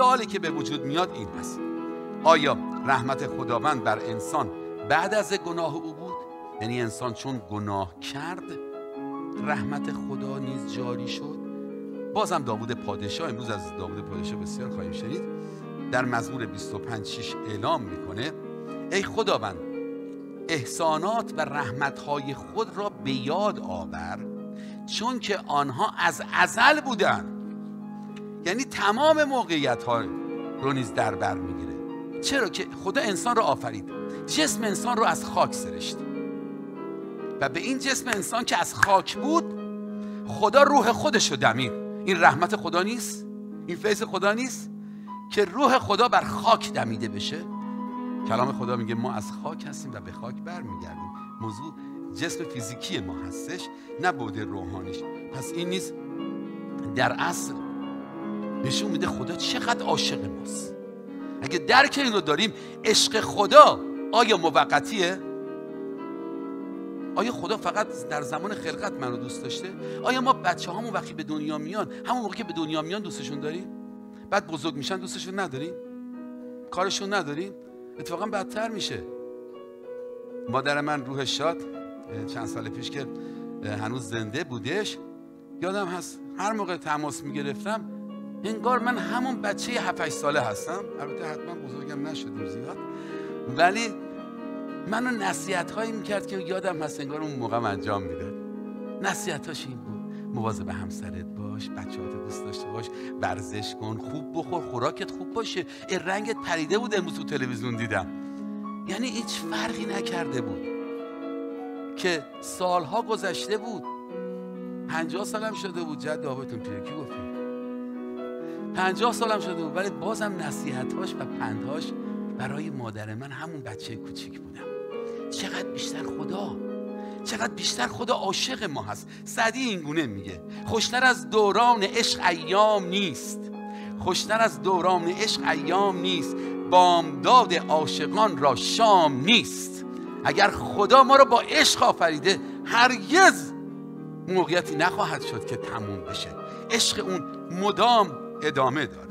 سوالی که به وجود میاد این هست آیا رحمت خداوند بر انسان بعد از گناه او بود؟ یعنی انسان چون گناه کرد رحمت خدا نیز جاری شد؟ بازم داوود پادشاه امروز از داوود پادشاه بسیار خواهیم شنید در مزمور 25 6 اعلام می‌کنه ای خداوند احسانات و رحمتهای خود را به یاد آور چون که آنها از ازل بودن یعنی تمام موقعیت ها رو نیز در بر می‌گیره. چرا که خدا انسان رو آفرید. جسم انسان رو از خاک سرشت. و به این جسم انسان که از خاک بود خدا روح خودش رو دمید. این رحمت خدا نیست؟ این فیض خدا نیست؟ که روح خدا بر خاک دمیده بشه؟ کلام خدا میگه ما از خاک هستیم و به خاک برمیگردیم. موضوع جسم فیزیکی ما هستش نه بوده روحانیش. پس این نیست در اصل نشون میده خدا چقدر عاشق ماست اگه درک این داریم عشق خدا آیا موقتیه؟ آیا خدا فقط در زمان خلقت منو دوست داشته؟ آیا ما بچه هامون وقتی به دنیا میان همون موقع که به دنیا میان دوستشون داریم؟ بعد بزرگ میشن دوستشون نداریم؟ کارشون نداریم؟ اتفاقا بدتر میشه مادر من روح شاد چند سال پیش که هنوز زنده بودش یادم هست هر موقع تماس می‌گرفتم انگار من همون بچه 7 ساله هستم. البته حتما بزرگم نشدیم زیاد. ولی منو نصیحت هایی می‌کرد که یادم هست انگار اون موقع انجام می‌داد نصیحت هاش این بود. مواظب به همسرت باش بچه دوست داشته باش ورزش کن خوب بخور خوراکت خوب باشه. رنگت پریده بود امروز تو تلویزیون دیدم. یعنی هیچ فرقی نکرده بود که سالها گذشته بود. پنجاه سالم شده بود. جد آبتون پیره کی گفتی؟ پنجاه سالم شده بود ولی بازم نصیحتاش و پندهاش برای مادر من همون بچه کوچیک بودم. چقدر بیشتر خدا؟ چقدر بیشتر خدا عاشق ما هست؟ سعدی این گونه میگه. خوشتر از دوران عشق ایام نیست. خوشتر از دوران عشق ایام نیست. بامداد عاشقان را شام نیست. اگر خدا ما رو با عشق آفریده هرگز موقعیتی نخواهد شد که تموم بشه. عشق اون مدام ادامه داره.